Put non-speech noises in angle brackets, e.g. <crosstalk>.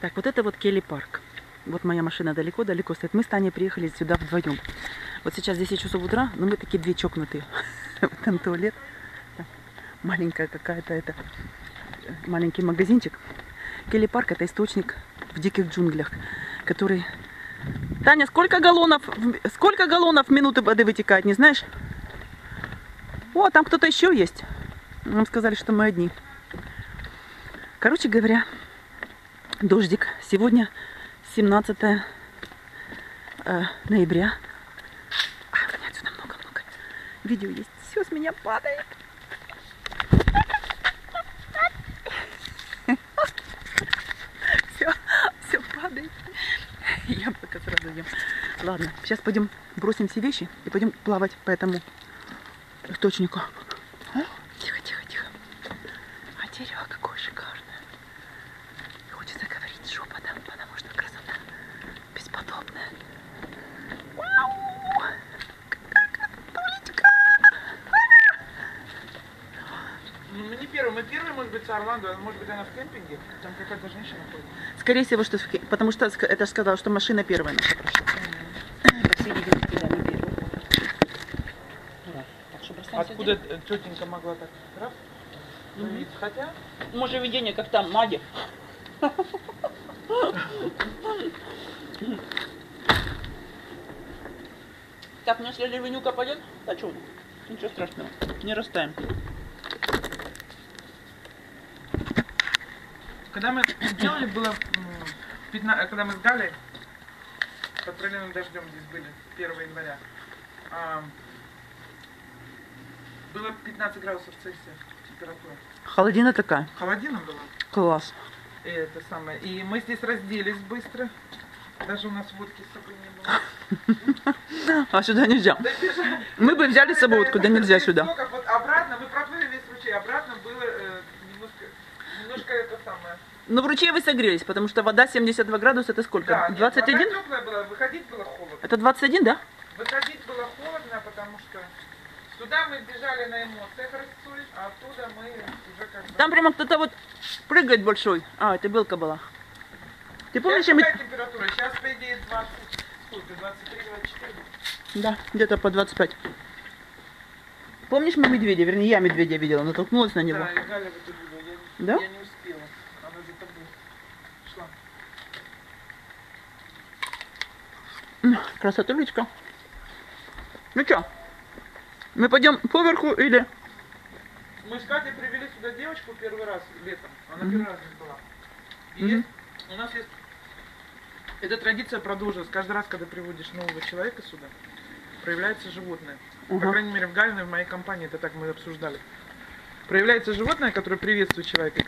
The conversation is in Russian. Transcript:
Так, вот это вот Келли парк. Вот моя машина далеко-далеко стоит. Мы с Таней приехали сюда вдвоем. Вот сейчас 10 часов утра, но мы такие две чокнутые. <laughs> Вот Там туалет. Маленькая какая-то это э, маленький магазинчик. Келли парк это источник в диких джунглях, который... Таня, сколько галлонов, сколько галлонов в минуту воды вытекает, не знаешь? О, там кто-то еще есть. Нам сказали, что мы одни. Короче говоря, дождик. Сегодня 17 э, ноября. А, у меня отсюда много-много. Видео есть. Все с меня падает. Все, все падает. Я пока сразу ем. Ладно, сейчас пойдем бросим все вещи и пойдем плавать по этому источнику. Тихо, тихо, тихо. А дерево какое шикарное. Хочется говорить шепотом, потому что красота бесподобная. Вау! Какая красотулечка! Ну, мы не первые. Мы Орландо, может быть, она в кемпинге. Там какая-то женщина ходит. Скорее всего, что в- потому что это ж сказала, что машина первая наша прошла. По всей видимости, да, бросаем всё Откуда тетенька могла так раз появиться? Хотя, Может, видение, как там, Мади. Так, ну если ливенюка пойдет, а что? Ничего страшного, не растаем. Когда мы делали, было м, 15 когда мы с Галей под проливным дождем здесь были 1 января, а, было 15 градусов Цельсия температура. Холодина такая, Холодина была. класс. И это самое. И мы здесь разделись быстро. Даже у нас водки с собой не было. <laughs> А сюда нельзя. Мы бы взяли с собой вот куда нельзя сюда. Сколько? Вот обратно, мы проплыли весь ручей, обратно было э, немножко, немножко это самое. Но в ручье вы согрелись, потому что вода 72 градуса, это сколько? Да, нет, 21? вода теплая была, выходить было холодно. Это 21, да? Выходить было холодно, потому что туда мы бежали на эмоциях Ростуль, а оттуда мы уже как бы... Там прямо кто-то вот прыгает большой. А, это белка была. Ты помнишь, мы... какая температура? Сейчас, по идее, 20, сколько, 23-24. Да, где-то по 25. Помнишь, мы медведя, вернее, я медведя видела, натолкнулась на него. Да, и Галя в итоге была. Я, Да? я не успела. Она за тобой шла. Красотулечка. Ну что, мы пойдем поверху или... Мы с Катей привели сюда девочку первый раз летом. Она Мгм. первый раз здесь была. И Мгм. есть- у нас есть... Эта традиция продолжилась. Каждый раз, когда приводишь нового человека сюда, проявляется животное. По Ага. крайней мере, в Гальной, в моей компании, это так мы обсуждали. Проявляется животное, которое приветствует человека.